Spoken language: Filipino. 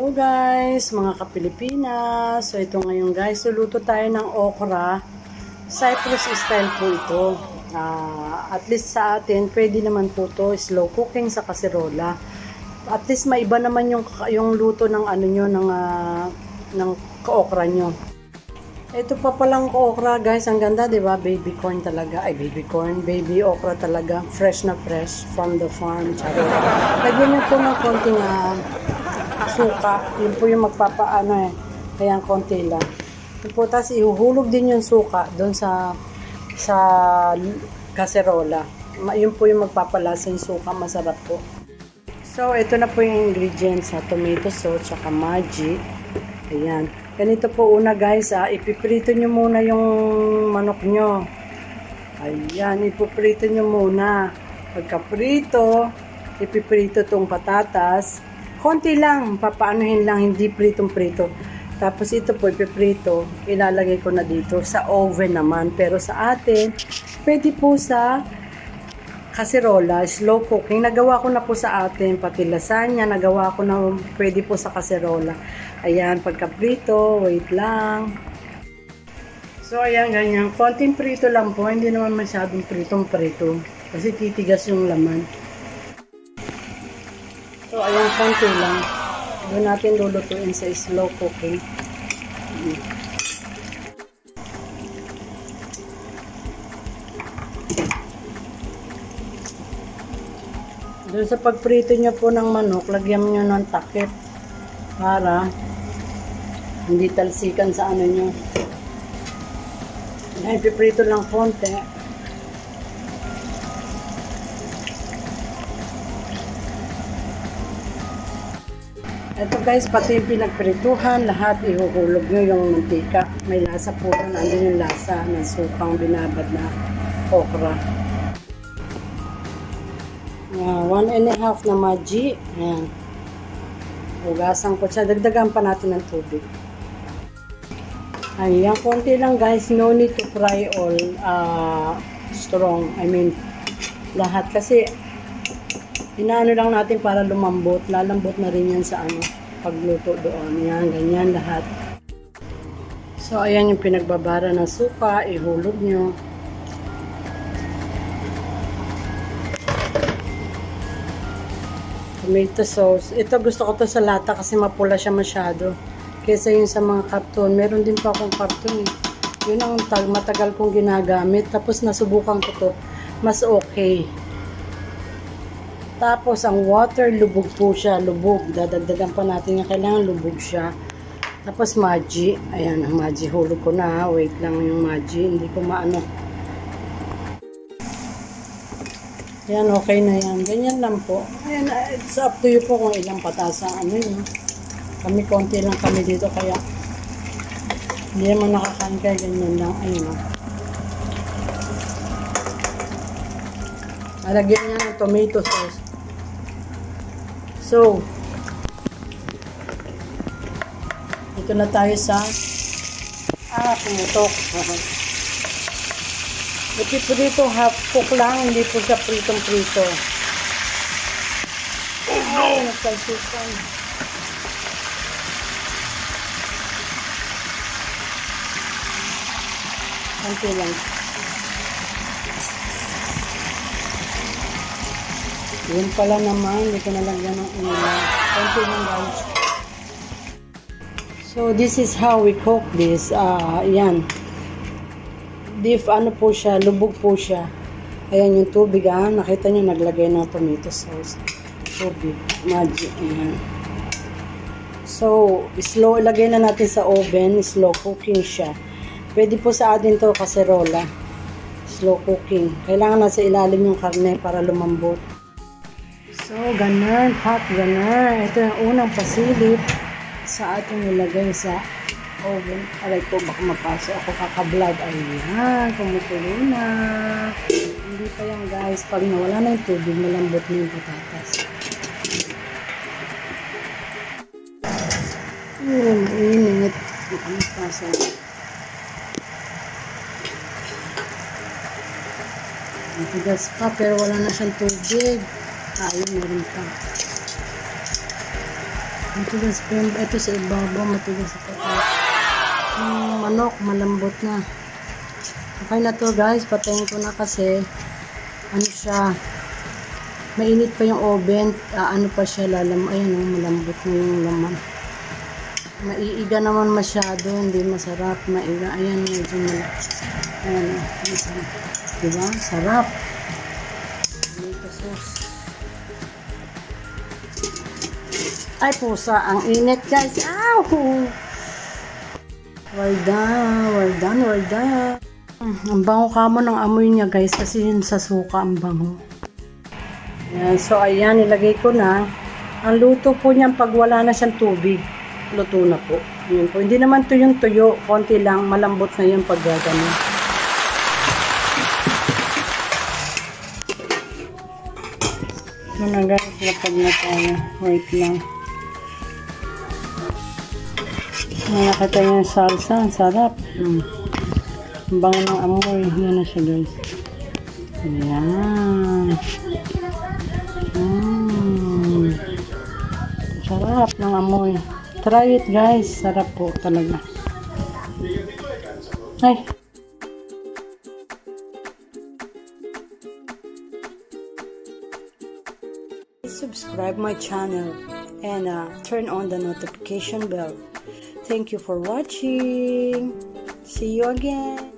Hello guys, mga kapilipinas. So ito ngayon guys, luluto tayo ng okra. Cyprus style po ito. Uh, at least sa atin, pwede naman po to slow cooking sa kaserola. At least maiba naman yung yung luto ng ano nyo ng uh, ng okra nyo. Ito pa palang okra guys, ang ganda 'di ba? Baby corn talaga. Ay baby corn, baby okra talaga, fresh na fresh from the farm. Lagyan niyo po ng konting uh, suka. Yun po yung magpapaano eh. Ayan, konti lang. Yun po, tapos ihuhulog din yung suka doon sa sa kaserola. Yun po yung magpapalasa yung suka. Masarap po. So, ito na po yung ingredients sa tomato sauce, tsaka magic. Ayan. Ganito po una guys, ah, ipiprito nyo muna yung manok nyo. Ayan, ipiprito nyo muna. Pagka-prito, ipiprito tong patatas. Konti lang, papaanuhin lang, hindi pritong-prito. Tapos ito po, ipiprito, ilalagay ko na dito sa oven naman. Pero sa atin, pwede po sa kaserola, slow cooking. Nagawa ko na po sa atin, pati lasagna, nagawa ko na pwede po sa kaserola. Ayan, pagka-prito, wait lang. So, ayan, ganyan. Konting prito lang po, hindi naman masyadong pritong-prito. Kasi titigas yung laman. So, ayan, konti lang. Doon natin lulutuin sa slow cooking. Doon sa pagprito nyo po ng manok, lagyan nyo ng takip para hindi talsikan sa ano nyo. Ayan, piprito lang konti. Ito guys, pati yung pinagprituhan, lahat ihuhulog nyo yung mantika. May lasa po doon. Andun yung lasa ng supang binabad na okra. Uh, one and a half na maji. Ayan. Hugasan ko siya. Dagdagan pa natin ng tubig. Ayan, konti lang guys. No need to fry all uh, strong. I mean, lahat. Kasi inaano lang natin para lumambot. Lalambot na rin yan sa ano, pagluto doon. Yan, ganyan lahat. So, ayan yung pinagbabara ng suka. Ihulog nyo. Tomato sauce. Ito gusto ko to sa lata kasi mapula siya masyado. Kesa yung sa mga karton. Meron din pa akong karton eh. Yun ang matagal kong ginagamit. Tapos nasubukan ko to. Mas okay. Tapos, ang water, lubog po siya. Lubog. Dadagdagan pa natin yung kailangan lubog siya. Tapos, maji. Ayan, ang maji. Hulog ko na. Wait lang yung maji. Hindi ko maano. Ayan, okay na yan. Ganyan lang po. Ayan, it's up to you po kung ilang patasa. Ano yun. Kami, konti lang kami dito. Kaya, hindi naman nakakain kaya ganyan lang. Ayun o. Alagyan niya ng tomato sauce. So, ito na tayo sa ah, pumutok. Ito po dito half cook lang, hindi po sa pritong-prito. Oh no! Ay, nagkalsukan. Konti lang. Yun pala naman, hindi ko nalagyan ng ulam. Konti lang guys. So, this is how we cook this. Uh, yan. Beef, ano po siya, lubog po siya. Ayan yung tubig, ah. Nakita nyo, naglagay ng tomato sauce. Tubig. Magic. Ayan. So, slow, ilagay na natin sa oven. Slow cooking siya. Pwede po sa atin to kaserola. Slow cooking. Kailangan nasa ilalim yung karne para lumambot. So, ganun, hot ganun. Ito yung unang pasilip sa ating nilagay sa oven. Aray ko, baka mapasok ako kakablog. Ayan, kumukulo na. Hindi pa yan guys. Pag nawala na yung tubig, malambot na yung patatas. Ayan, init. Baka mapasok. Matigas pa, pero wala na siyang tubig. Ayun, meron pa. Matigas yung, ito sa ibabaw, matigas ito. Yung manok, malambot na. Okay na to guys, patayin ko na kasi, ano siya, mainit pa yung oven, ah, ano pa siya, lalam, ayan oh, malambot na yung laman. Maiiga naman masyado, hindi masarap, maiga, ayan, medyo malak. Ayan, oh. Diba? Sarap. Tomato sauce. Ay, pusa. Ang init, guys. Ow! Well done. Well done. Well done. Mm, Ang bango ka ng amoy niya, guys. Kasi yun sa suka ang bango. Yan. So, ayan. Nilagay ko na. Ang luto po niyan pag wala na siyang tubig. Luto na po. Yun po. Hindi naman to yung tuyo. Konti lang. Malambot na yun pag gano'n. Ito na guys. Lapag na tayo. Wait lang. May nakita yung salsa. Ang sarap. Mm. Ang bango ng amoy. Yan na siya guys. Ayan. Mm. Sarap ng amoy. Try it guys. Sarap po talaga. Ay. subscribe my channel and uh, turn on the notification bell. Thank you for watching. See you again.